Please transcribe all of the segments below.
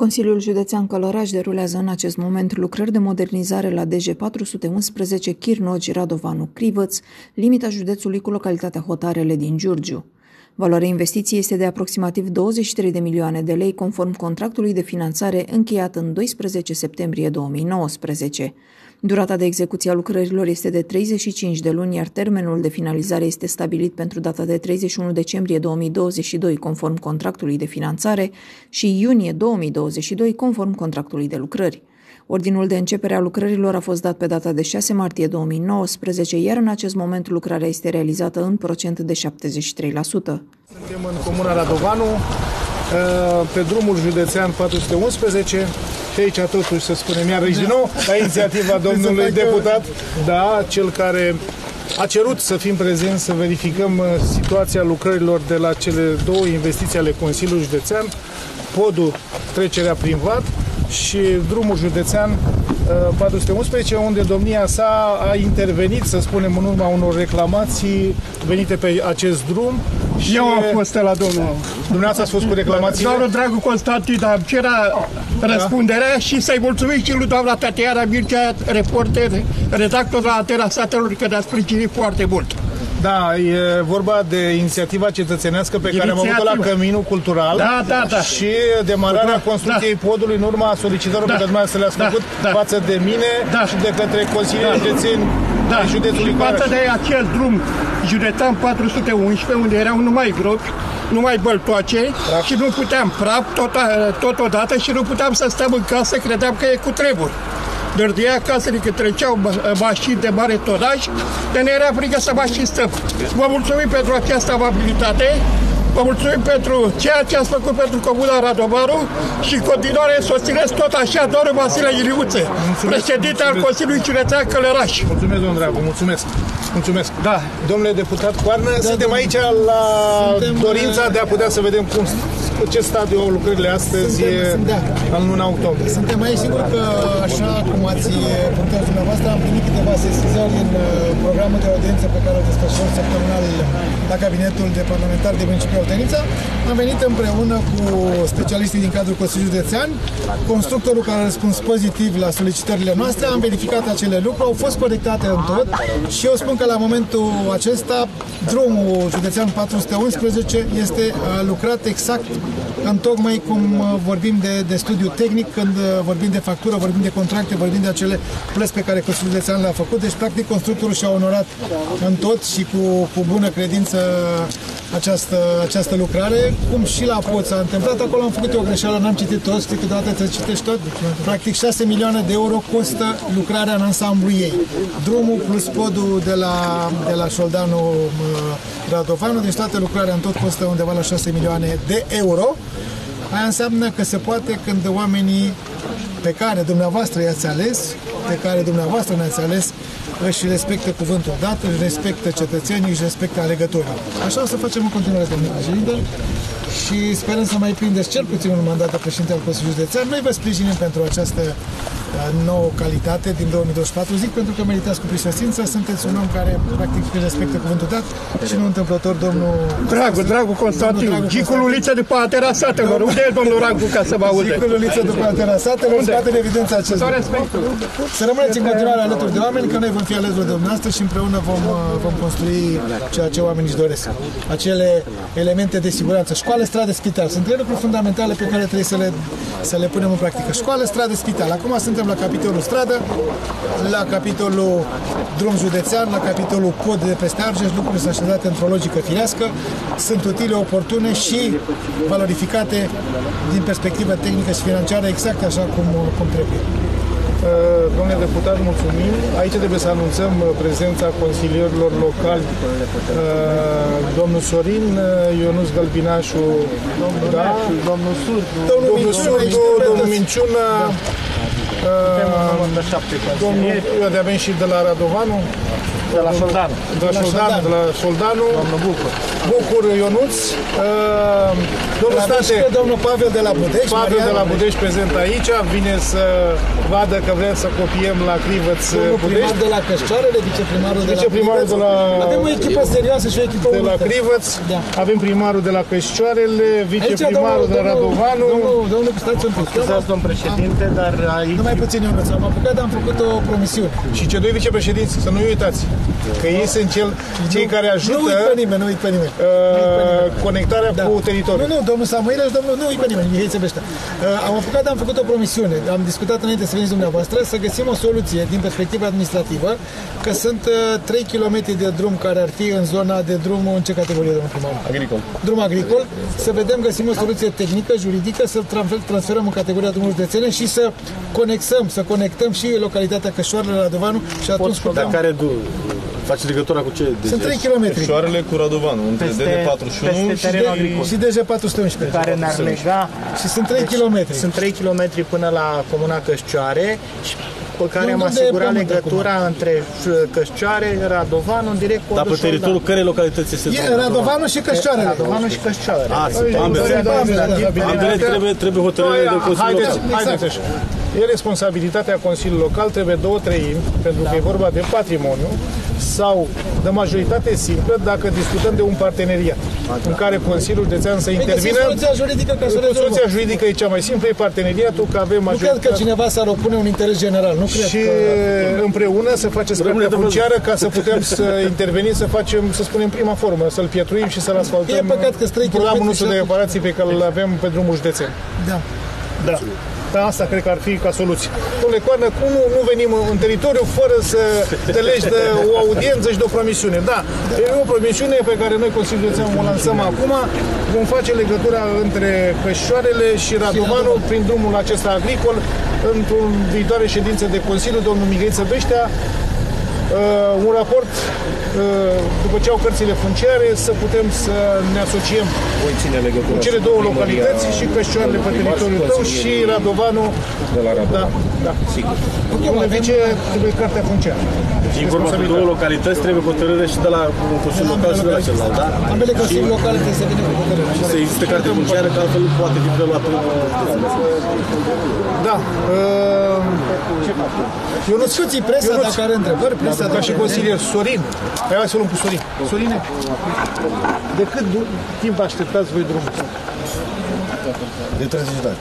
Consiliul Județean Călăraș derulează în acest moment lucrări de modernizare la DG 411 Chirnogi Radovanu Crivăț, limita județului cu localitatea Hotarele din Giurgiu. Valoarea investiției este de aproximativ 23 de milioane de lei conform contractului de finanțare încheiat în 12 septembrie 2019. Durata de execuție a lucrărilor este de 35 de luni, iar termenul de finalizare este stabilit pentru data de 31 decembrie 2022 conform contractului de finanțare și iunie 2022 conform contractului de lucrări. Ordinul de începere a lucrărilor a fost dat pe data de 6 martie 2019, iar în acest moment lucrarea este realizată în procent de 73%. Suntem în Comuna Radovanu, pe drumul județean 411, și aici totuși să spunem iarăși din nou, la inițiativa domnului deputat, da, cel care a cerut să fim prezenți să verificăm uh, situația lucrărilor de la cele două investiții ale Consiliului Județean, podul trecerea prin VAT și drumul județean 411, uh, unde domnia sa a intervenit, să spunem, în urma unor reclamații venite pe acest drum. Și Eu am fost la domnul. Dumneavoastră ați fost cu reclamații? Doamna Dragu Constantin, dar cera da. răspunderea și să-i mulțumim și lui doamna Tatiana Mircea, reporter, redactor la Atera Satelor, că ne-a sprijinit foarte mult. Da, e vorba de inițiativa cetățenească pe care am avut-o la Căminul Cultural da, da, da. și demararea da, construcției da. podului în urma solicitărilor da. pe care dumneavoastră le-ați da, făcut da. față de mine da. și de către Consiliul da. Județeni da. județului Față de acel drum județean 411, unde erau numai gropi, numai băltoace praf. și nu puteam praf tot, totodată și nu puteam să stăm în casă, credeam că e cu treburi dărdea casele că treceau mașini de mare tonaj, de ne era frică să mai și stăm. Vă mulțumim pentru această amabilitate, Vă mulțumim pentru ceea ce ați făcut pentru Comuna Radovaru și în continuare susțineți tot așa doar Vasile Iliuță, președinte al Consiliului Județean Călăraș. Mulțumesc, domnul Dragu, mulțumesc. Mulțumesc. Da. Domnule deputat Coarnă, da, suntem aici la suntem, dorința de a putea să vedem cum ce stadiu au lucrările astăzi suntem, da. în luna octombrie? Suntem aici, sigur că așa cum ați punctat dumneavoastră, am primit câteva sesizări în uh, programul de audiență pe care o desfășor săptămânal la Cabinetul de Parlamentar de Municipiu Oltenița. Am venit împreună cu specialiștii din cadrul Consiliului Județean, constructorul care a răspuns pozitiv la solicitările noastre, am verificat acele lucruri, au fost corectate în tot și eu spun că la momentul acesta drumul județean 411 este uh, lucrat exact Yeah. În tocmai cum uh, vorbim de, de studiu tehnic, când uh, vorbim de factură, vorbim de contracte, vorbim de acele plăți pe care Consiliul Județean le-a făcut. Deci, practic, constructorul și-a onorat în tot și cu, cu bună credință această, această lucrare, cum și la pot s-a întâmplat. Acolo am făcut o greșeală, n-am citit tot, știi câteodată trebuie să citești tot. Practic 6 milioane de euro costă lucrarea în ansamblu ei. Drumul plus podul de la, de la Șoldanu Radovanu, deci toată lucrarea în tot costă undeva la 6 milioane de euro. Aia înseamnă că se poate când oamenii pe care dumneavoastră i-ați ales, pe care dumneavoastră ne-ați ales, își respectă cuvântul dat, își respectă cetățenii, își respectă alegătorii. Așa o să facem în continuare, domnule președinte, și sperăm să mai prindeți cel puțin un mandat de președinte al Consiliului Județean. Noi vă sprijinim pentru această nouă calitate din 2024. Zic pentru că meritați cu prisosință, sunteți un om care practic respectă cuvântul dat și nu întâmplător domnul... Dragul, dragul Constantin, Gicul Uliță de Patera Satelor. Unde e domnul Rancu ca să vă aude? Gicul Uliță de Patera Satelor, scoate în evidență acest Să rămâneți în continuare alături de oameni, că noi vom fi alături de dumneavoastră și împreună vom, vom construi ceea ce oamenii își doresc. Acele elemente de siguranță. Școală, stradă, spital. Sunt trei lucruri fundamentale pe care trebuie să le, să le punem în practică. Școală, stradă, spital. Acum suntem suntem la capitolul stradă, la capitolul drum județean, la capitolul pod de peste Argeș, lucrurile sunt așezate într-o logică firească, sunt utile, oportune și valorificate din perspectivă tehnică și financiară exact așa cum, cum trebuie. Uh, domnule deputat, mulțumim. Aici trebuie să anunțăm uh, prezența consilierilor locali, uh, domnul Sorin, Ionus Gălbinașu, domnul, da? domnul Surdu, domnul, domnul Surdu, domnul Minciună, da. de șapte Domnul, eu de avem și de la Radovanu, de la Soldanu. de la Soldanu, de la Soldanu, Domnul Bucur. Bucur Ionuț, uh, domnul Avem și State, pe domnul Pavel de la Budești. Pavel Marian. de la Budești prezent aici, vine să vadă că vrem să copiem la Crivăț uh, Domnul primar Budești. de la Cășcioarele, viceprimarul de la Viceprimarul de la- Avem o echipă serioasă și o echipă de la unită. Crivăț, Da. avem primarul de la Cășcioarele, Aici viceprimarul de la Radovanu, Domnul, domnul, stați un pic. Scuzați, domn președinte, dar aici... Numai puțin, Ionuț, am apucat, am făcut o promisiune. și cei doi vicepreședinți, să nu-i uitați, că ei sunt cel, cei care Nu ajută uit pe nimeni, nu uit pe nimeni. uh, conectarea Da. cu teritoriul. Nu, nu, domnul Samuel și domnul, nu uit pe nimeni, Mihai Țebeștea. Uh, am apucat, am făcut o promisiune, am discutat înainte să veniți dumneavoastră, să găsim o soluție din perspectivă administrativă, că sunt uh, 3 km de drum care ar fi în zona de drum, în ce categorie, domnul primar? Agricol. Drum agricol, să vedem, găsim o soluție tehnică, juridică, să tra- transferăm în categoria drumuri județene și să conexăm, să conectăm și localitatea Cășoarele la Dovanu și atunci Dar putem... care du... face legătura cu ce? Sunt 3 km Șoarele cu Radovanu, între Peste- DD41 peste și terenul de- agricol. și DG 411. care ne-ar lega Și sunt 3 km. Sunt 3 km până la Comuna Cășcioare și pe care De am unde e asigurat pământ legătura între Cășcioare, Radovanu, în direct cu Dar pe teritoriul care localități este E Radovanu și Cășoarele. Radovanu și Cășcioare. A, sunt ambele. Ambele trebuie, trebuie hotărâre de Consiliul Haideți, Local. haideți așa. E responsabilitatea Consiliului Local, trebuie două treimi, pentru că e vorba de patrimoniu, sau de majoritate simplă, dacă discutăm de un parteneriat, în care Consiliul Județean să intervină. soluția juridică ca să Soluția rezolvăm. juridică e cea mai simplă, e parteneriatul, că avem Nu cred că majoritate. cineva s-ar opune un interes general. Nu cred Și că... împreună să faceți Rămâne partea de văzut. funciară ca să putem să intervenim, să facem, să spunem, prima formă, să-l pietruim și să-l asfaltăm. E păcat că străi programul kilometri nostru și de atunci- reparații pe care îl avem pe drumul județen. Da. Da. Da, asta cred că ar fi ca soluție. Domnule Coarnă, cum nu, nu venim în teritoriu fără să te legi de o audiență și de o promisiune? Da, e o promisiune pe care noi Consiliul Județean o lansăm acum. Vom face legătura între Cășoarele și Radovanu prin drumul acesta agricol într-o viitoare ședință de Consiliu, domnul Mihai Țăbeștea, uh, un raport uh, după ce au cărțile funciare să putem să ne asociem Voi ține legătura cu cele cu două primăria localități și Cășoarele pe teritoriul tău și Radovanu de la Radovanu. da, da. Sigur. Domnule vice, trebuie cartea funciară. Și în vorba cu două localități trebuie hotărâre și de la un Consiliu Local și de la celălalt, da? Ambele consilii locale trebuie să vină cu hotărâre. Și să existe carte funciară, că altfel nu poate fi preluat în... Da. Uh, eu nu Discuții, presa, Ionuț. dacă are întrebări, presa... ca și consilier Sorin. Hai, hai să luăm cu Sorin. Sorine, de cât du- timp așteptați voi drumul? De 30 de ani.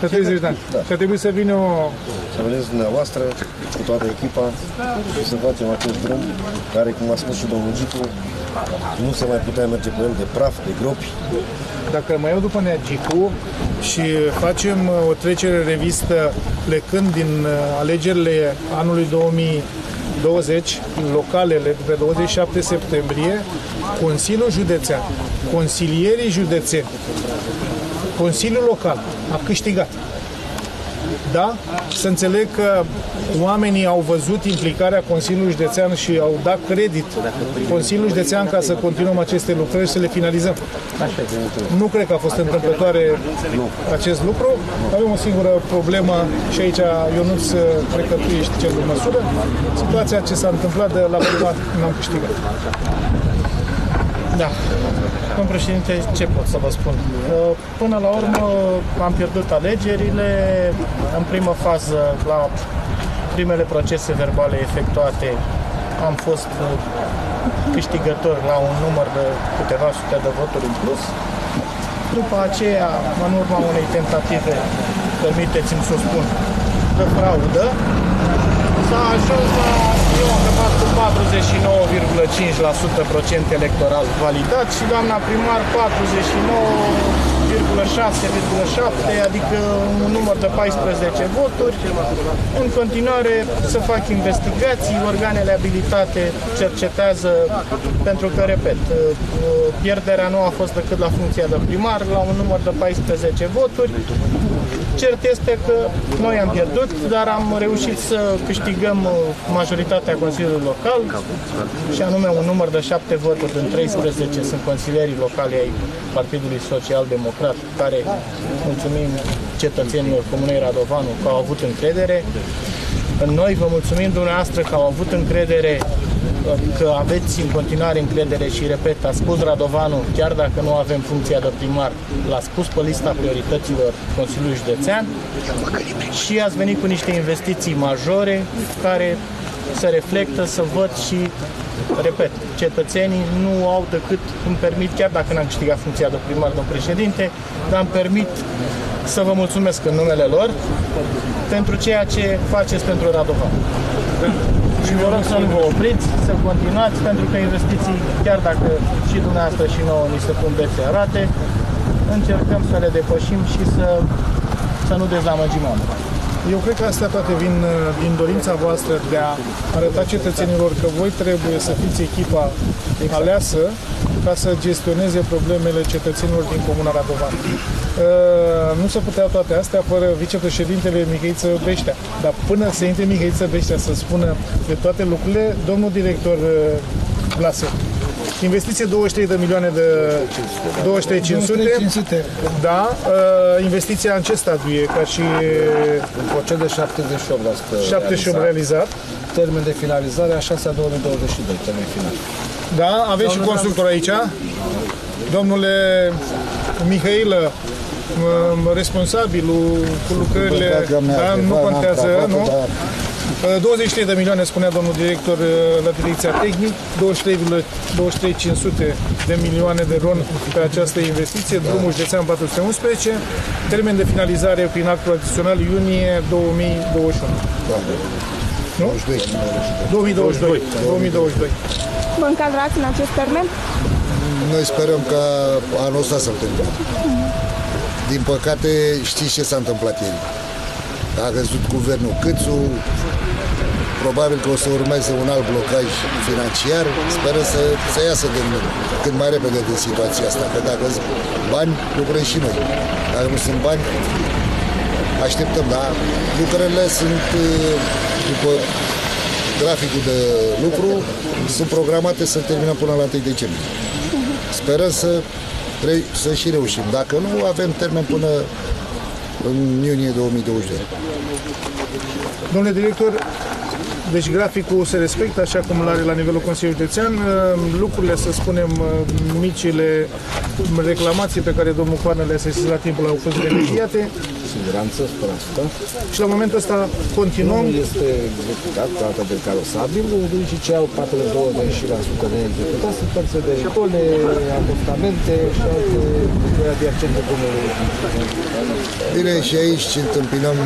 Pe 30 de ani. Și a trebuit să vină o... Să vedeți dumneavoastră cu toată echipa și să facem acest drum care, cum a spus și domnul Gicu, nu se mai putea merge pe el de praf, de gropi. Dacă mai iau după Neagicu și facem uh, o trecere revistă plecând din uh, alegerile anului 2020, localele de pe 27 septembrie, Consiliul Județean, consilierii județeni, Consiliul Local a câștigat. Da? Să înțeleg că oamenii au văzut implicarea Consiliului Județean și au dat credit Consiliul Județean ca să continuăm aceste lucrări și să le finalizăm. Nu cred că a fost întâmplătoare acest lucru. Avem o singură problemă și aici, Ionuț, cred că tu ești cel de măsură. Situația ce s-a întâmplat de la prima n-am câștigat. Da. Domnul președinte, ce pot să vă spun? Până la urmă am pierdut alegerile. În primă fază, la primele procese verbale efectuate, am fost uh, câștigător la un număr de câteva sute de voturi în plus. După aceea, în urma unei tentative, permiteți-mi să o spun, de fraudă, s-a ajuns la eu am rămas cu 49,5% procent electoral validat și doamna primar 49,6,7, adică un număr de 14 voturi. În continuare să fac investigații, organele abilitate cercetează, pentru că, repet, pierderea nu a fost decât la funcția de primar, la un număr de 14 voturi. Cert este că noi am pierdut, dar am reușit să câștigăm uh, majoritatea Consiliului Local și anume un număr de 7 voturi din 13 sunt consilierii locali ai Partidului Social Democrat. lucrat, care mulțumim cetățenilor Comunei Radovanu că au avut încredere în noi. Vă mulțumim dumneavoastră că au avut încredere că aveți în continuare încredere și, repet, a spus Radovanu, chiar dacă nu avem funcția de primar, l-a spus pe lista priorităților Consiliului Județean și ați venit cu niște investiții majore care se reflectă, să văd și, repet, cetățenii nu au decât, îmi permit, chiar dacă n-am câștigat funcția de primar, de președinte, dar îmi permit să vă mulțumesc în numele lor pentru ceea ce faceți pentru Radovan. Și vă rog să nu vă opriți, să continuați, pentru că investiții, chiar dacă și dumneavoastră și nouă ni se pun bețe arate, încercăm să le depășim și să, să nu dezamăgim oamenii. Eu cred că astea toate vin uh, din dorința voastră de a arăta cetățenilor că voi trebuie să fiți echipa aleasă ca să gestioneze problemele cetățenilor din Comuna Radovan. Uh, nu se putea toate astea fără vicepreședintele Mihaiță Beștea. Dar până să intre Mihaiță Beștea să spună de toate lucrurile, domnul director uh, Blase, Investiție 23 de milioane de 23 500. 500. Da, uh, investiția în ce stadiu e? Ca și Un procent de 78%. 78 realizat. Termen de finalizare a 6 a 2022, termen final. Da, aveți și constructor aici. Domnule Mihailă, m- responsabilul cu lucrările, da, nu contează, nu? Uh, 23 de milioane, spunea domnul director uh, la direcția tehnic, 23,500 de milioane de ron pe această investiție, drumul județean 411, termen de finalizare prin actul adițional iunie 2021. Nu? 2022. 2022. Vă încadrați în acest termen? Noi sperăm ca anul ăsta să-l terminăm. Din păcate, știți ce s-a întâmplat ieri? A căzut guvernul Câțu, probabil că o să urmeze un alt blocaj financiar. Sperăm să, să iasă din, cât mai repede din situația asta, că dacă sunt bani, lucrăm și noi. Dacă nu sunt bani, așteptăm, dar lucrările sunt uh, după graficul de lucru, sunt programate să terminăm până la 1 decembrie. Sperăm să, re- să și reușim. Dacă nu, avem termen până în iunie 2022. Domnule director, deci graficul se respectă așa cum îl are la nivelul Consiliului Județean. Lucrurile, să spunem, micile reclamații pe care domnul Coarnă le-a sesizat la timpul au fost remediate Siguranță, 100%. și la momentul ăsta continuăm. Drumul este executat, data de carosabil, și ce au 42% de executat sunt părți de școli, apostamente și alte lucruri adiacente drumului. Bine, și aici întâmpinăm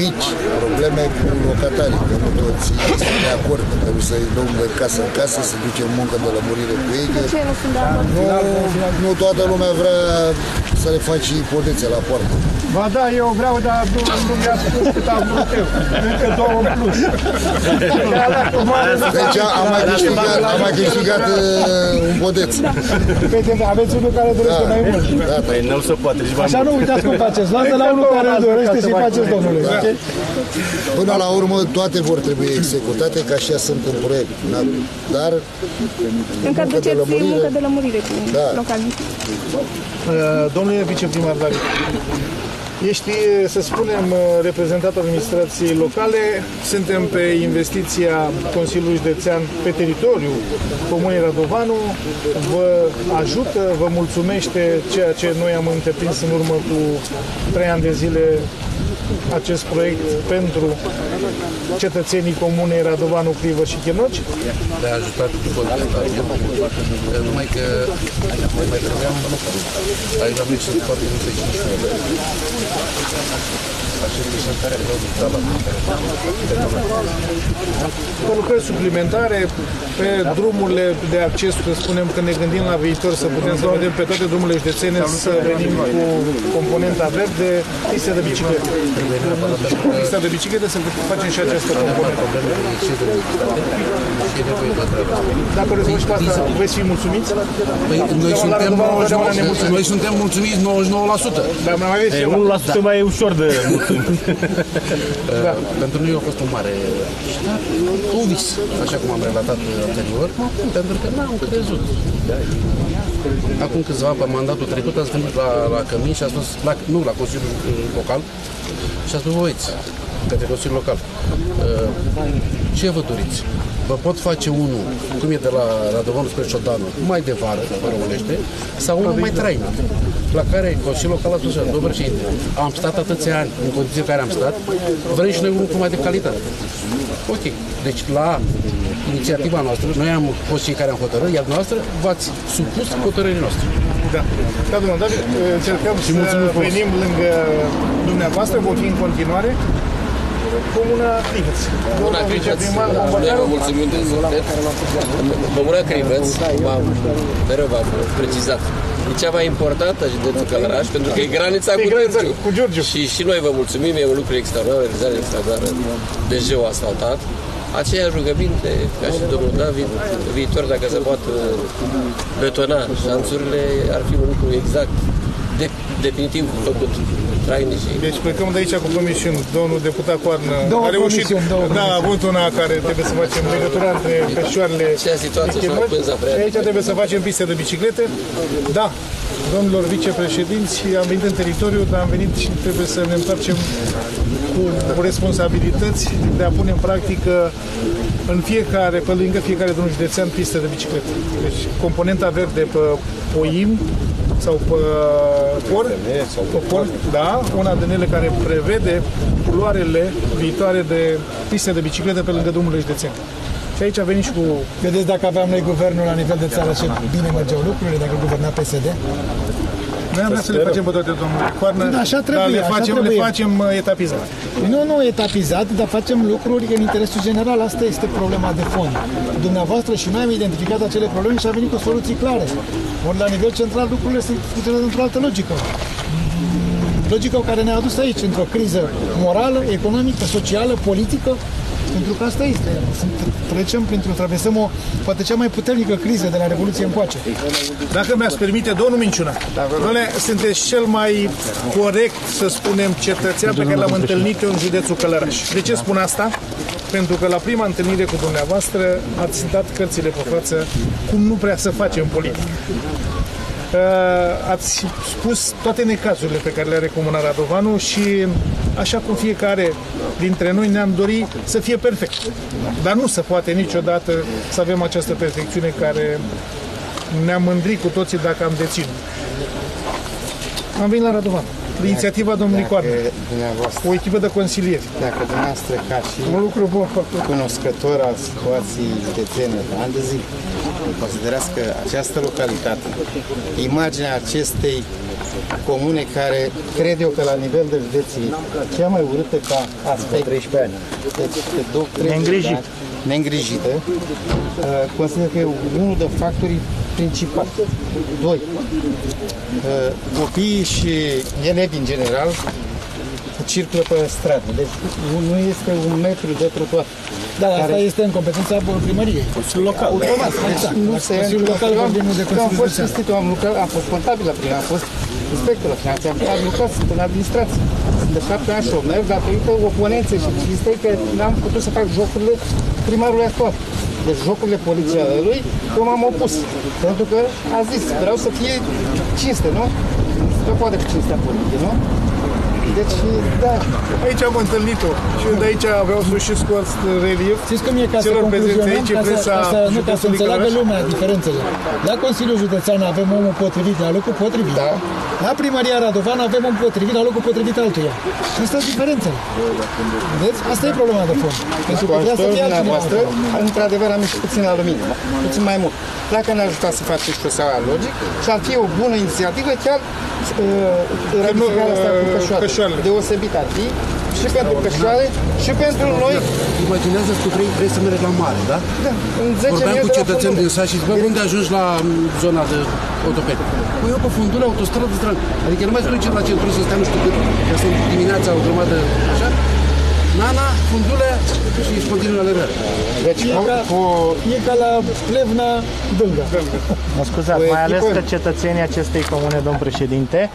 mici probleme cu locatarii, că nu toți sunt de acord, trebuie să-i luăm de casă în casă, să ducem muncă de lămurire cu ei, că Ce nu sunt de acord? nu, nu toată lumea vrea să le faci ipotețe la poartă. Ba da, eu vreau, dar nu, nu mi-a spus cât am vrut eu. Încă două în plus. Deci am mai câștigat, am mai câștigat uh, un podeț. Vedeți, aveți unul care dorește Da, mai mult. da, Păi nu se poate, nici mai Așa nu uitați cum faceți. Luați de la unul care îl dorește și faceți domnule. ok? Până la urmă, toate vor trebui executate, ca așa sunt în proiect. Da? Dar Încă muncă de duceți lămurire. muncă de lămurire cu Da. localii. Uh, Domnule viceprimar David, ești, să spunem, uh, reprezentantul administrației locale, suntem pe investiția Consiliului Județean pe teritoriul Comunei Radovanu, vă ajută, vă mulțumește ceea ce noi am întreprins în urmă cu trei ani de zile acest proiect pentru cetățenii comunei Radovanu, Crivă și Chirnoci? de a ajuta cu consultație. Numai că mai trebuiam, aici am ieșit foarte multe cifre. Aceste cifre vreau să dau la Pe lucrări suplimentare, pe drumurile de acces, să spunem că ne gândim la viitor să putem să vedem pe toate drumurile județene să venim cu componenta verde, piste de biciclete. Pista de biciclete să facem și această componentă. Dacă rezolvi pe asta, veți fi mulțumiți? Păi, noi La suntem, Radovanu, Radovanu ne 99, mulțumim. noi suntem mulțumiți 99%. Dar mai aveți Ei, ceva 1% mai e ușor de da. Pentru noi a fost un mare un vis, așa cum am relatat anterior, pentru că n-am crezut. Acum câțiva, pe mandatul trecut, ați venit la, la Cămin și a spus, la, nu, la Consiliul Local, și a spus, voiți, către Consiliul Local, uh, ce vă doriți? Vă pot face unul, cum e de la Radovanu spre Ciodanu, mai de vară, vă românește, sau unul mai trainic, la care Consiliul Local a spus, domnul președinte, am stat atâția ani în condiții în care am stat, vrem și noi unul cu mai de calitate. Ok, deci la inițiativa noastră, noi am fost cei care am hotărât, iar noastră v-ați supus hotărârii noastre. Da. Da, domnul David, încercăm și să venim lângă dumneavoastră, vor fi în continuare. Comuna Crivăț. Comuna Crivăț, noi vă mulțumim de suflet. Comuna Crivăț, mereu v-am precizat, e cea mai importantă a județul Călăraș, pentru că e granița, e cu, granița Giurgiu. cu Giurgiu. Și, și noi vă mulțumim, e un lucru extraordinar, o realizare extraordinară de jeu asfaltat. Aceeași rugăminte ca și domnul David, viitor dacă se poate betona șanțurile, ar fi un lucru exact de, definitiv făcut. Trainici. Deci plecăm de aici cu promisiuni. Domnul deputat Coarnă Două a reușit. promisiuni, două da, a avut una care trebuie să facem legătura între cășoarele Ce situație și și la Pânza Prea. Aici trebuie să facem piste de biciclete. Da, domnilor vicepreședinți, am venit în teritoriu, dar am venit și trebuie să ne întoarcem cu responsabilități de a pune în practică în fiecare, pe lângă fiecare drum județean, piste de biciclete. Deci componenta verde pe Poim sau pe por, pe por, da, una din ele care prevede culoarele viitoare de piste de biciclete pe lângă drumurile județene. Și aici a venit și cu... Vedeți dacă aveam noi guvernul la nivel de țară ce bine mergeau lucrurile, dacă guverna PSD? Noi am vrea să le facem pe toate, domnule Coarnă, Da, așa trebuie, dar le așa facem, trebuie. le facem uh, etapizat. Nu, nu etapizat, dar facem lucruri în interesul general. Asta este problema de fond. Dumneavoastră și noi am identificat acele probleme și am venit cu soluții clare. Ori la nivel central lucrurile sunt funcționează într-o altă logică. Logica care ne-a adus aici, într-o criză morală, economică, socială, politică, pentru că asta este. Sunt, trecem printr-o, traversăm o, poate cea mai puternică criză de la Revoluție încoace. Dacă mi-ați permite, domnul Minciuna, domnule, sunteți cel mai corect, să spunem, cetățean pe care l-am întâlnit eu în județul Călăraș. De ce spun asta? Pentru că la prima întâlnire cu dumneavoastră ați dat cărțile pe față cum nu prea să facem politică. Uh, ați spus toate necazurile pe care le are Comuna Radovanu și așa cum fiecare dintre noi ne-am dorit să fie perfect. Dar nu se poate niciodată să avem această perfecțiune care ne-am mândrit cu toții dacă am deținut. Am venit la Radovan. De inițiativa domnului Coarne. dumneavoastră, O echipă de consilieri. dacă dumneavoastră ca și Un lucru bun făcut. cunoscător al situației județene de ani de zi, considerați că această localitate, imaginea acestei comune care cred eu că la nivel de județ e cea mai urâtă ca aspect 13 ani. Deci, de două, 30 Neîngrijit. de ani, neîngrijită, uh, consider că e unul de factorii principali. Doi, uh, copiii și elevi în general circulă pe stradă. Deci nu este un metru de trotuar. Dar asta este în competența primăriei. Consiliul local. Automat. Deci nu se Consiliul local eu am, vorbim de eu am Consiliul fost Județean. institut, am lucrat, am fost contabil la primă, am fost inspector la finanțe, am, am lucrat, sunt în administrație. Sunt de șapte ani șomer, datorită oponenței și chistei că n-am putut să fac jocurile primarului actual. Deci jocurile polițiale lui, eu m-am opus. Pentru că a zis, vreau să fie cinste, nu? Nu poate fi cinstea politică, nu? Deci, da, Aici am întâlnit-o și de aici vreau să și scot relief. Știți cum e ca să celor prezenți concluzionăm, aici, ca să, presa ca să, nu, ca să județului înțeleagă Călăraș? lumea diferențele. La Consiliul Județean avem omul potrivit la locul potrivit. Da. La Primăria Radovan avem omul potrivit la locul potrivit altuia. Și asta e diferențele. Vedeți? Asta e problema de fond. Pentru cu că vrea să ajutorul fie altcineva. dumneavoastră, într-adevăr am ieșit puțin la lumină, puțin mai mult. Dacă ne ajutat să facem șoseaua logic și ar fi o bună inițiativă, chiar uh, ramificarea asta cu uh, cășoare. cășoarele. Deosebit ar fi și pentru cășoare și pentru noi. Imaginează că tu vrei, vrei să mergi la mare, da? Da, în 10 Vorbeam minute cu de la cetățeni fundul. din sat și zic, bă, unde ajungi la m, zona de autoped? Păi eu pe fundul autostradă stradă. Adică nu mai să duce la centru să stai nu știu cât, că sunt dimineața o grămadă, așa? Nana, Fundulea și Spodinul Alerare. Deci, e, ca, e ca la Plevna Dânga. Mă scuzați, O mai ales echipă- că cetățenii acestei comune, domn președinte,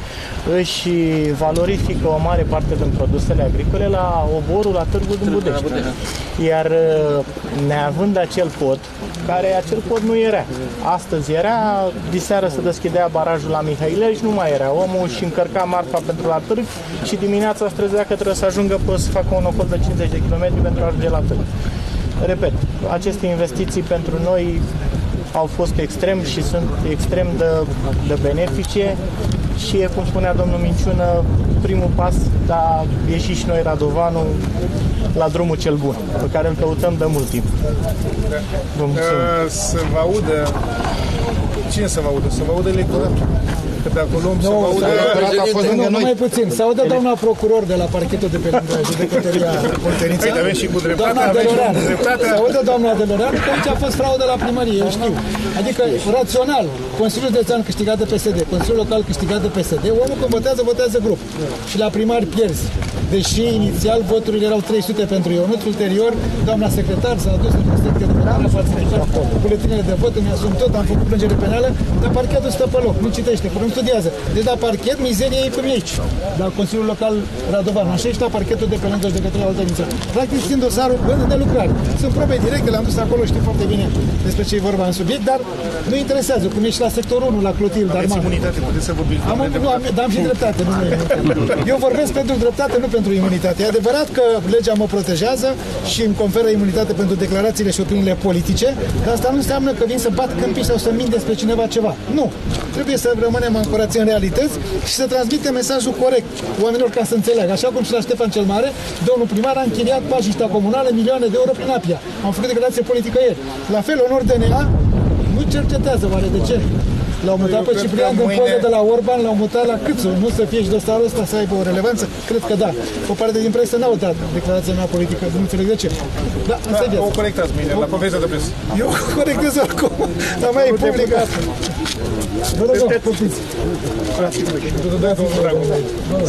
își valorifică o mare parte din produsele agricole la oborul la Târgul din Budești. Iar uh, neavând acel pod, care acel pod nu era. Astăzi era, diseară se deschidea barajul la Mihailej, nu mai era. Omul și încărca marfa pentru la târg și dimineața se trezea că trebuie să ajungă pe să facă un ocol de 50 de km pentru a ajunge la târg. Repet, aceste investiții pentru noi au fost extrem și sunt extrem de, de benefice și e, cum spunea domnul Minciună, primul pas de a ieși și noi Radovanul la drumul cel bun, pe care îl căutăm de mult timp. Vă mulțumim. Uh, să vă audă Cine să vă audă? Să vă audă electoratul. Că de acolo să vă audă... a fost lângă noi. Numai puțin. Să audă doamna procuror de la parchetul de pe lângă judecătoria Polteniței. Avem și cu dreptate, Doamna avem și Delorean. cu dreptate. Să audă doamna Delorean că aici a fost fraudă la primărie, eu știu. Adică, rațional, Consiliul Județean câștigat de PSD, Consiliul Local câștigat de PSD, omul când votează, votează grup. Și la primar pierzi. Deși inițial voturile erau 300 pentru Ionuț, ulterior, doamna secretar s-a dus în secție de votare, a falsificat buletinele de vot, îmi asum tot, am făcut plângere penală, dar parchetul stă pe loc, nu citește, până nu studiază. Deci la parchet, mizerie e cum e aici, la Consiliul Local Radovan. Așa și la parchetul de pe lângă judecătoria Oltenița. Practic, țin dosarul în de lucrare. Sunt probe directe, le-am dus acolo, știu foarte bine despre ce e vorba în subiect, dar nu interesează, cum e și la sectorul 1, la Clotil, dar Aveți imunitate, puteți să vorbiți. am, doamne nu, am, dar am și dreptate, nu, nu e imunitate. Eu vorbesc pentru dreptate, nu pentru imunitate. E adevărat că legea mă protejează și îmi conferă imunitate pentru declarațiile și opiniile politice, dar asta nu înseamnă că vin să bat câmpii sau să mint despre cineva ceva. Nu. Trebuie să rămânem ancorați în realități și să transmitem mesajul corect oamenilor ca să înțeleagă. Așa cum și la Ștefan cel Mare, domnul primar a închiriat pajiștea comunală milioane de euro prin Apia. Am făcut declarație politică ieri. La fel, onor DNA nu cercetează, oare de ce? L-au mutat pe cred Ciprian că din mâine- poză de la Orban, l-au mutat la Câțu. Nu să fie și dosarul ăsta să aibă o relevanță? Cred că da. O parte din presă n-au dat declarația mea politică, nu înțeleg de ce. Da, asta e Da, o viața. corectați mâine, la conferința de presă. Eu corectez oricum, dar mai e publică. Vă rog, pupiți.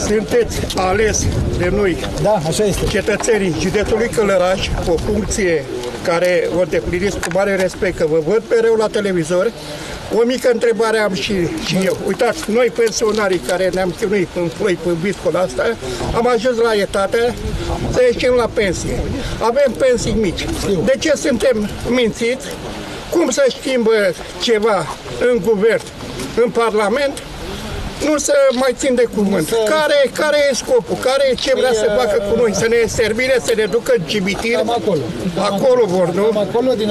Sunteți ales de noi, Da, așa este. cetățenii județului Călăraș, o funcție care o îndepliniți cu mare respect, că vă văd mereu la televizor. O mică întrebare am și, și eu. Uitați, noi pensionarii care ne-am chinuit în ploi, pe viscul asta, am ajuns la etate să ieșim la pensie. Avem pensii mici. De ce suntem mințiți? Cum să schimbă ceva în guvern, în parlament, nu să mai țin de cuvânt. Care, care e scopul? Care e ce vrea să facă cu noi? Să ne servire, să ne ducă în cibitir? Cam acolo. Acolo vor, nu? Cam acolo, din,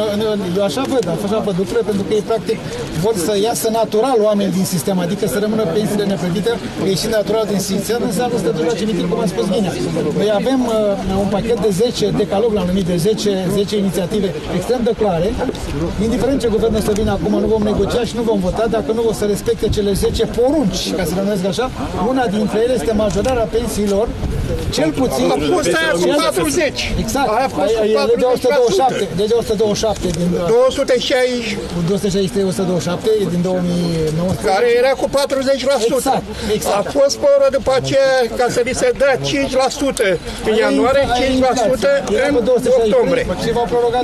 eu așa văd, așa văd lucrurile, pentru că ei practic vor să iasă natural oameni din sistem, adică să rămână pensiile neplătite, ieșind natural din sistem, înseamnă să te duci la cimitir, cum a spus bine. Noi avem uh, un pachet de 10 decalog, l-am numit de 10, 10 inițiative extrem de clare. Indiferent ce guvern o să vină acum, nu vom negocia și nu vom vota dacă nu o să respecte cele 10 porunci, ca să le numesc așa. Una dintre ele este majorarea pensiilor cel puțin... A fost aia cu 40. Exact. Aia a fost Aia cu e legea 127. 40%. Legea 127 din... 260 263 127 e din 2019. care era cu 40%. Exact, exact. A fost fără după aceea ca să li se dea 5% în ianuarie, 5% în octombrie.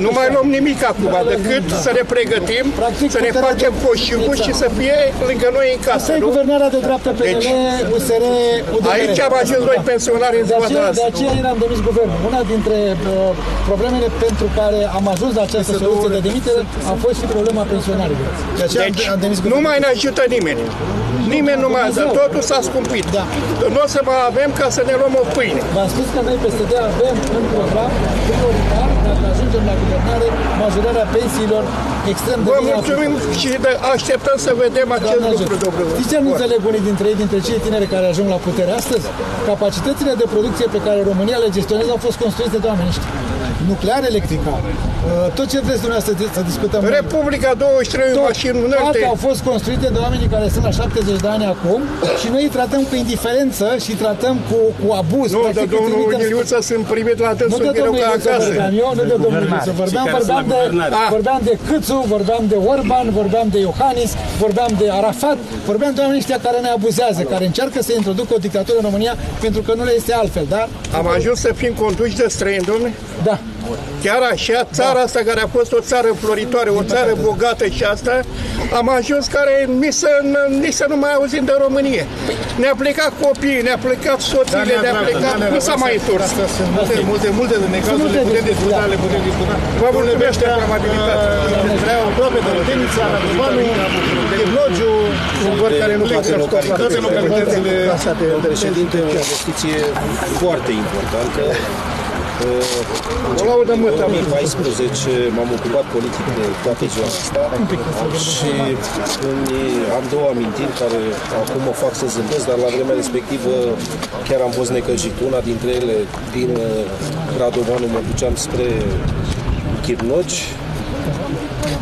Nu mai luăm nimic acum decât să ne pregătim, să ne facem coșiucuri și să fie lângă noi în casă. Asta e nu? guvernarea de dreapta PNL, Deci, USR, UDMR. Aici am ajuns noi pensionari în De ziua de aceea, azi. de aceea ieri am demis guvernul. Una dintre uh, problemele pentru care am ajuns la această soluție de demitere a fost și problema pensionarilor. De aceea Deci, am, am demis nu guvernul. mai ne ajută nimeni. Nimeni nu mai ajută. Totul s-a scumpit. Da. Nu o să mai avem ca să ne luăm o pâine. V-am spus că noi PSD avem în program prioritar, dacă ajungem la guvernare, majorarea pensiilor extrem de Vă bine mulțumim aplicate. și de, așteptăm să vedem acest Doamne lucru, ajută. domnule. Știți ce nu înțeleg unii dintre ei, dintre cei tineri care ajung la putere astăzi? Capacitățile de producție pe care România le gestionează au fost construite de oameni ăștia. Nuclear electrică, uh, tot ce vreți dumneavoastră să- să discutăm. Republica 23 Tot, mașini toate unelte. au fost construite de oamenii care sunt la 70 de ani acum și noi îi tratăm cu indiferență și îi tratăm cu, cu abuz. Nu, Practic dar îi domnul trimitem- Iliuța sunt primit la Nu dânsul de greu domnul ca Iliuță acasă. vorbeam eu, nu de domnul Iliuță. Vorbeam, Cei care sunt vorbeam, la de, guvernare. vorbeam de Câțu, vorbeam de Orban, vorbeam de Iohannis, vorbeam de Arafat, vorbeam de oamenii ăștia care ne abuzează, care încearcă să introducă o dictatură în România pentru că nu le este altfel, da? Am ajuns să fim conduși de străini, domnule? Da. Chiar așa, țara asta care a fost o țară floritoare, o țară bogată și asta, am ajuns care nici să, nici să nu mai auzim de Românie. Ne-a plecat copiii, ne-a plecat soțiile, ne-a plecat, nu s-a mai întors. Astea sunt multe, multe, multe de necazurile, le putem discuta, le putem discuta. Vă mulțumesc de amabilitate. Vreau aproape de Rodenița, Radovanu, Chirlogiu, un văd care nu toate fac localitățile. toate localitățile. Domnule președinte, o investiție foarte importantă. O laudă mă, În 2014 m-am ocupat politic de toată ziua asta și îmi am două amintiri care acum mă fac să zâmbesc, dar la vremea respectivă chiar am fost necăjit. Una dintre ele, din uh, Radovanu, mă duceam spre Chirnogi,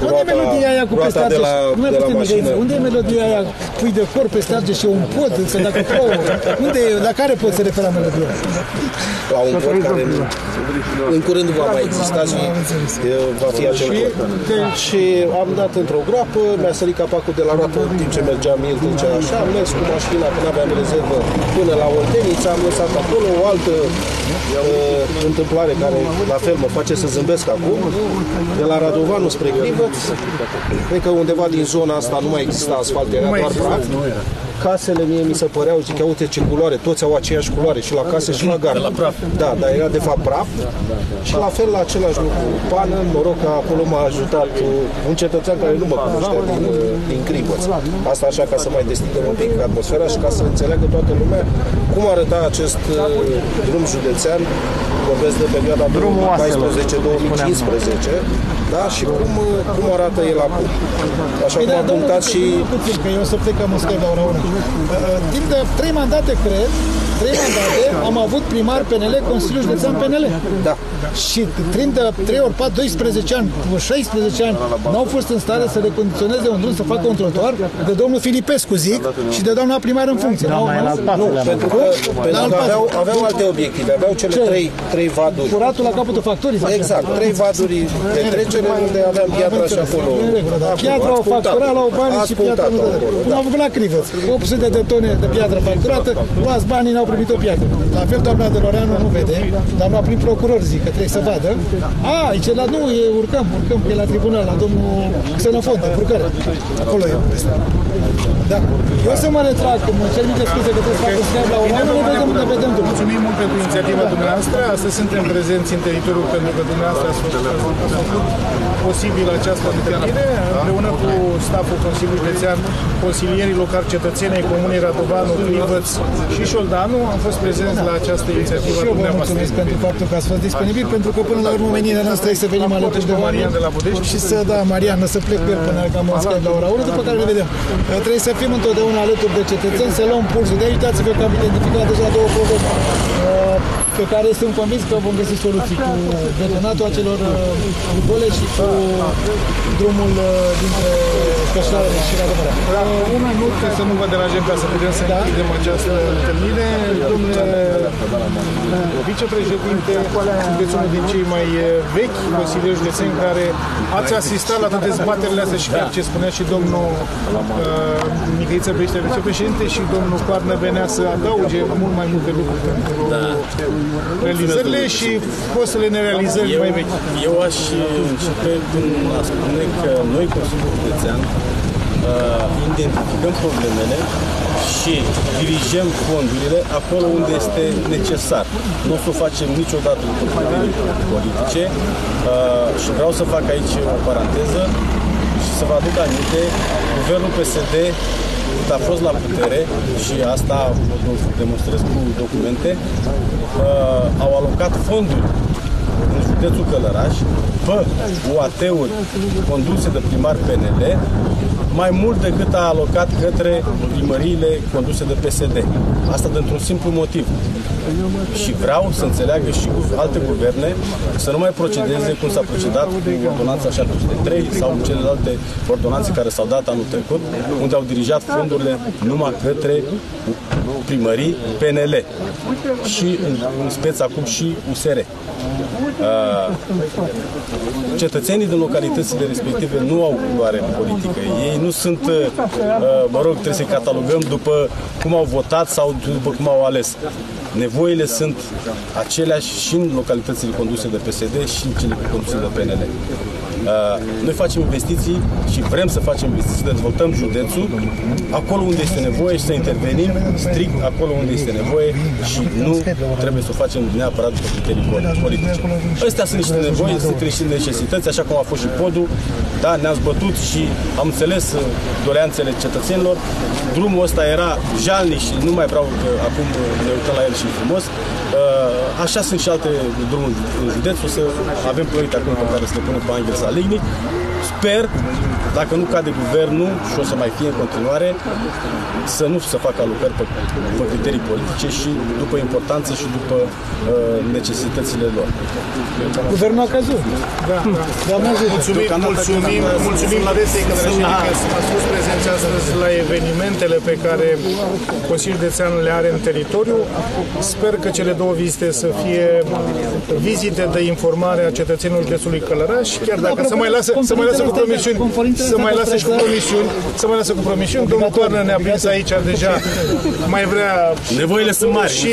Unde e melodia aia cu pe roata strage? de la, nu mai de la putem mașină. Unde e melodia aia pui de cor pe strage și un pod, să dacă plouă? Unde e, la care pot să refera melodia? la un pod care în curând va mai exista și e, va fi acel pod. Și am dat într-o groapă, mi-a sărit capacul de la roată în timp ce mergeam el trecea așa, am mers cu mașina până aveam rezervă până la Oltenița, am lăsat acolo o altă uh, întâmplare care la fel mă face să zâmbesc acum, de la Radovanu spre Crivăț, cred că undeva din zona asta nu mai exista asfalt, era doar praf. Casele mie mi se păreau, zic, ia uite ce culoare, toți au aceeași culoare, și la case și la gard. La praf. Da, dar era de fapt praf. Și la fel la același lucru. Pană, noroc că acolo m-a ajutat un cetățean care nu mă cunoștea din, din Crivăț. Asta așa ca să mai deschidem un pic atmosfera și ca să înțeleagă toată lumea cum arăta acest uh, drum județean, vorbesc de perioada 2014-2015, da, și cum, uh, cum arată el acum. Așa cum Păi da, a domnul, punctat și puțin, că eu o să plec ca Moscova la ora 1. Timp de trei mandate, cred, trei mandate, am avut primar PNL, Consiliul Județean PNL. Da. Și timp de 3 ori 4, 12 ani, 16 ani, n-au fost în stare să recondiționeze un drum, să facă un trotuar de domnul Filipescu, zic, și de doamna primar în funcție. N-au- Nu, pentru că, pentru că aveau, aveau alte obiective, aveau cele Ce? trei, trei vaduri. Furatul la capătul factorii. sau ce? Exact, trei vaduri de trecere unde aveam piatra și acolo. În regulă, da. Acum, Piatra o ați punctat. factura, au banii Ați și piatra nu punctat dă. acolo, Cum da. au făcut la Crivăț. 800 de tone de piatră facturată, luați banii, n-au primit o piatră. La fel, doamna de Loreanu nu vede, doamna prin procuror zic că trebuie să vadă. A, zice, la nu, e, urcăm, urcăm, că e la tribunal, la domnul Xenofond, de urcare. Acolo e. Da. Eu să mă retrag, că mă cer mică scuze că trebuie să fac un schimb la o mână, ne vedem unde vedem drum. Mulțumim mult pentru inițiativa dumneavoastră. Astăzi suntem prezenți în teritoriul pentru că dumneavoastră ați făcut, ați făcut posibil această întâlnire împreună cu staful Consiliului Județean, consilierii locali cetățeni ai Comunei Radovanu, Crivăț și Șoldanu. Am fost prezenți la această inițiativă Și a eu vă dumneavoastră. mulțumesc pentru faptul că ați fost disponibil, pentru că până la urmă menirea noastră este să venim alături de oameni Marian de la Budești. și să, da, Marian, să plec cu el până la cam la ora 1, după care ne vedem. Uh, Trebuie să fim întotdeauna alături de cetățeni, să luăm pulsul de aici. Uitați-vă că am identificat deja două probleme uh, pe care sunt convins că vom găsi soluții cu betonatul acelor uh, gole și cu drumul uh, dintre Cășoară și la Dămărea. Un minut ca să nu vă deranjăm ca să putem să închidem această întâlnire. Domnule vicepreședinte, sunteți unul din cei mai eh, vechi consilieri județeni care ați asistat la toate dezbaterile astea și chiar ce spunea și domnul uh, Mihăiță Beștea, vicepreședinte și domnul Coarnă venea să adauge mult mai multe lucruri pentru realizările și fostele nerealizări eu, mai vechi. Eu aș începe prin a spune că noi, Consiliul Județean, uh, identificăm problemele și dirijăm fondurile acolo unde este necesar. Nu o să o facem niciodată după criterii politice uh, și vreau să fac aici o paranteză și să vă aduc aminte, guvernul PSD cât a fost la putere și asta o demonstrez cu documente, uh, au alocat fonduri în județul Călăraș pe UAT-uri conduse de primar PNL mai mult decât a alocat către primăriile conduse de PSD. Asta dintr-un simplu motiv. Și vreau să înțeleagă și alte guverne să nu mai procedeze cum s-a procedat cu ordonanța 73 sau cu celelalte ordonanțe care s-au dat anul trecut, unde au dirijat fondurile numai către primării PNL și în, în speț acum și USR. Uh, cetățenii din localitățile respective nu au culoare politică. Ei nu sunt, uh, mă rog, trebuie să-i catalogăm după cum au votat sau după cum au ales. Nevoile sunt aceleași și în localitățile conduse de PSD și în cele conduse de PNL. Uh, noi facem investiții și vrem să facem investiții, să dezvoltăm județul acolo unde este nevoie și să intervenim strict acolo unde este nevoie și nu trebuie să o facem neapărat după criterii politice. Astea sunt niște nevoi, sunt niște necesități, așa cum a fost și podul. Da, ne-am zbătut și am înțeles uh, doleanțele cetățenilor. Drumul ăsta era jalnic și nu mai vreau că acum ne uităm la el și frumos. Uh, așa sunt și alte drumuri în județ. O să avem proiecte acum pe care să le punem pe Angel 那因为你 Sper, dacă nu cade guvernul și o să mai fie în continuare, să nu se facă alocări pe, pe criterii politice și după importanță și după uh, necesitățile lor. Guvernul a căzut. Da, da. Doamna ajută. Mulțumim, mulțumim, mulțumim Adesei Călăreșeni că s-a spus prezența astăzi la evenimentele pe care Consiliul Județean le are în teritoriu. Sper că cele două vizite să fie vizite de informare a cetățenilor județului Călăraș, chiar dacă se mai lasă, se mai lasă cu promisiuni, se mai lasă și cu promisiuni, se mai lasă cu promisiuni. Domnul Toarnă ne-a prins aici deja, mai vrea Nevoile sunt mari. și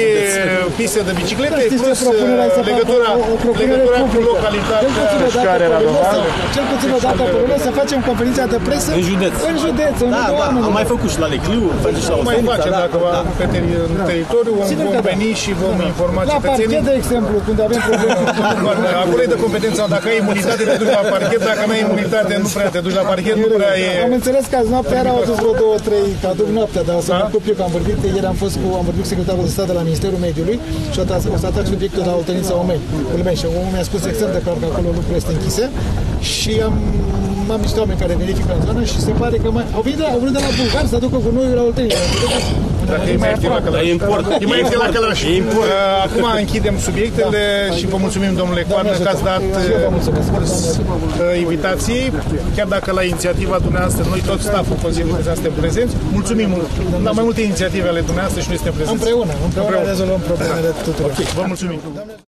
piste de biciclete, Știți ce plus propunerea să facă legătura, o- o propunere legătura cu publică? localitatea Cel puțin o dată care era pe lună Radovan. să- Cel puțin o dată pe lună să facem conferința de presă În județ. În județ, în Da, da, am mai făcut și la Lecliu, face și la mai Ostenița, facem da, dacă va da. pe teri- în teritoriu, Sigur vom că da. veni și vom informa La parchet, cetățenii. de exemplu, când avem probleme Acolo e de competența, dacă ai imunitate te duci la parchet, dacă nu ai imunitate nu prea te duci la parchet, nu prea e... Am înțeles că azi noaptea erau adus vreo două, trei, că aduc noaptea, dar o să mă ocup eu că am vorbit, ieri am fost cu, am vorbit cu secretarul de stat de la Ministerul Mediului și o, o să atac subiectul la Oltenița Omeni, Ulmeni și omul mi-a spus extrem de clar că acolo lucrurile este închise și am, am niște oameni care verifică în zonă și se pare că mai, au venit de la, au venit de la Bulgar să aducă gunoiul la Oltenița. Dacă e mai ieftin la Călăraș. E import. E mai ieftin la Călăraș. Uh, Acum închidem subiectele și vă mulțumim, domnule Coarnă, că ați dat Și eu vă mulțumesc. curs uh, invitației, chiar dacă la inițiativa dumneavoastră, noi tot staful Consiliului Județean suntem prezenți. Mulțumim la mai multe inițiative ale dumneavoastră și noi suntem prezenți. Împreună, împreună rezolvăm problemele tuturor. Vă mulțumim.